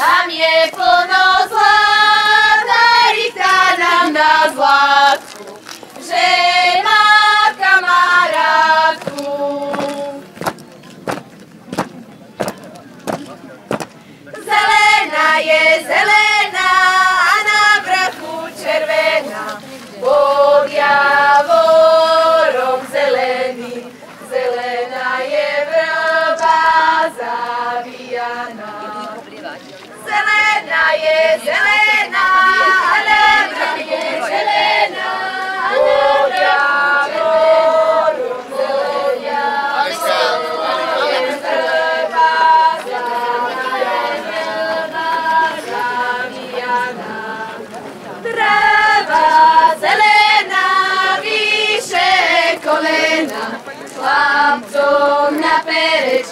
Tam je plno zlata, rýchta nám na zlatku, že má kamarátku. Zelená je zelená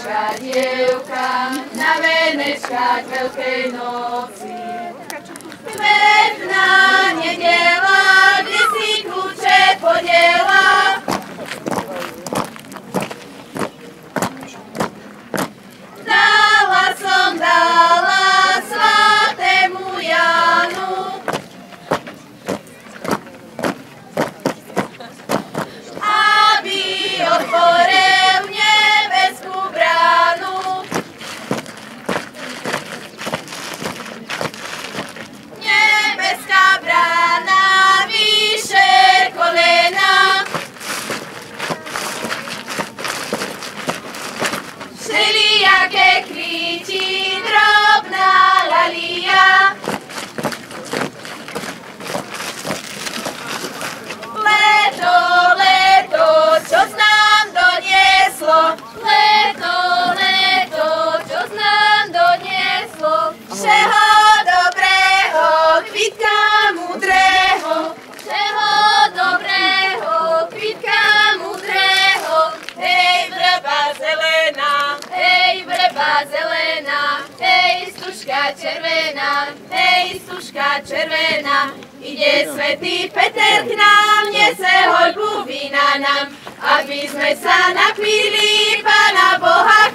perečka, dievkam na venečkách Veľkej noci. Kvetná nedela, kde si kľúče podiela, Dala som, dala červená, hej, stužka červená. Ide svätý Peter k nám, nese hoľbu vína nám, aby sme sa napili, Pána Boha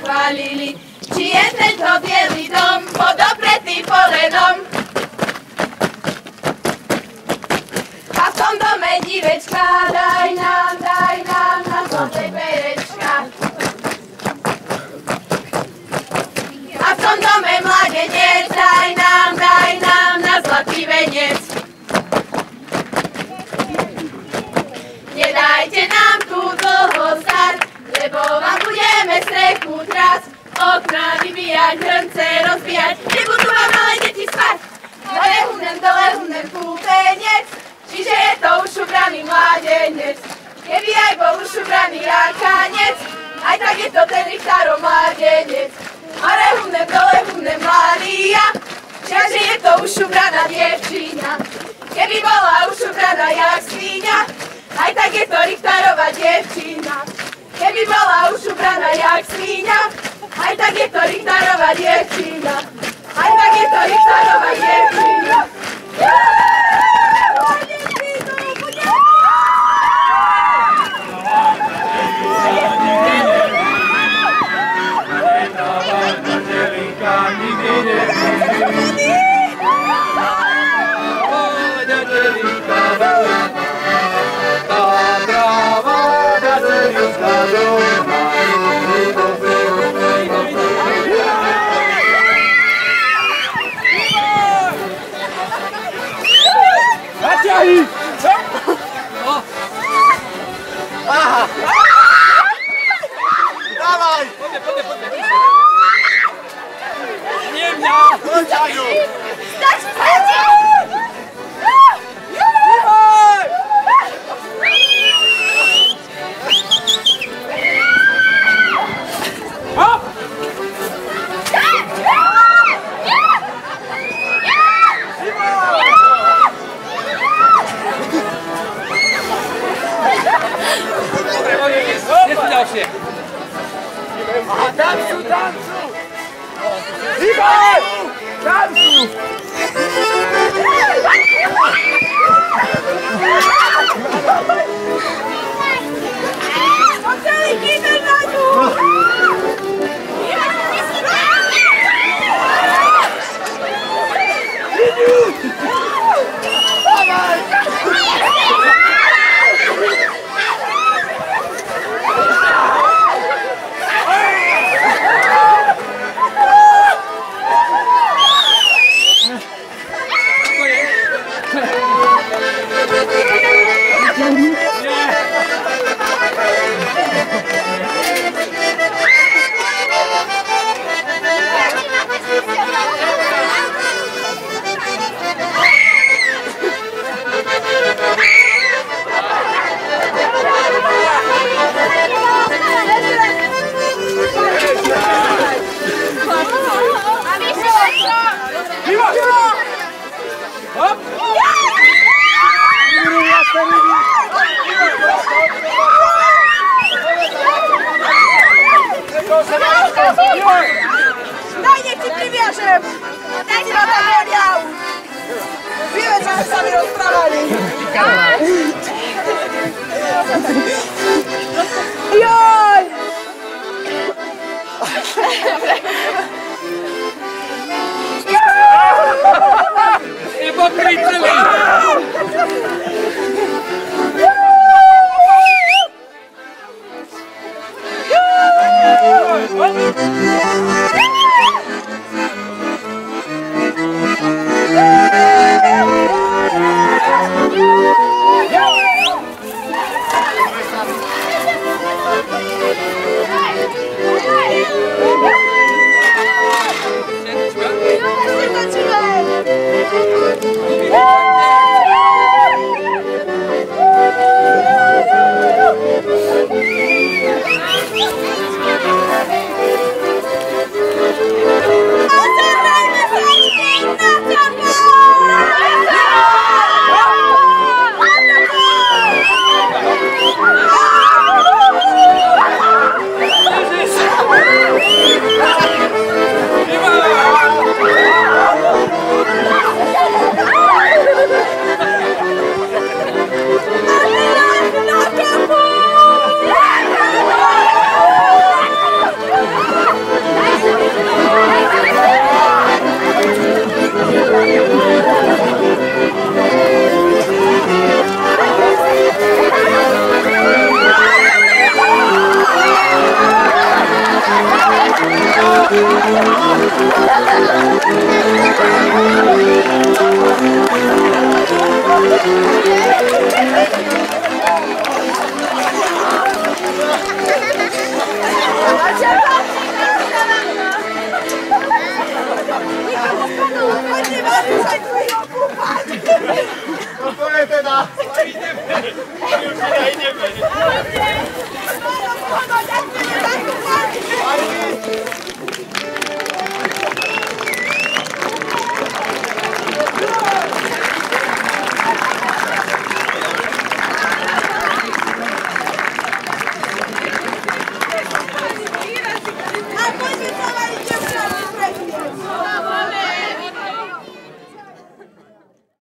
venec. Nedajte nám tu dlho stať, lebo vám budeme strechu tras. Okná vybíjať, hrnce rozbíjať, nebudú vám malé deti spať. Dole hunem, dole hunem kúpenec, čiže je to už ubraný mládenec. Keby aj bol už ubraný rákanec, aj tak je to ten Richtárov mládenec. Hore hunem, dole hunem Mária, čiže je to už ubraná dievčina. Keby bola už ubraná jak svíňa, aj tak je to Richtárova dievčina. Keby bola už ubraná jak svíňa, aj tak je to Richtárova dievčina. Aj tak je to Richtárova dievčina. Dawaj! Stop! Stop! Stop! żołnierzem! Nic na materiał! Wiemy, co my sami rozprawiali! Jo!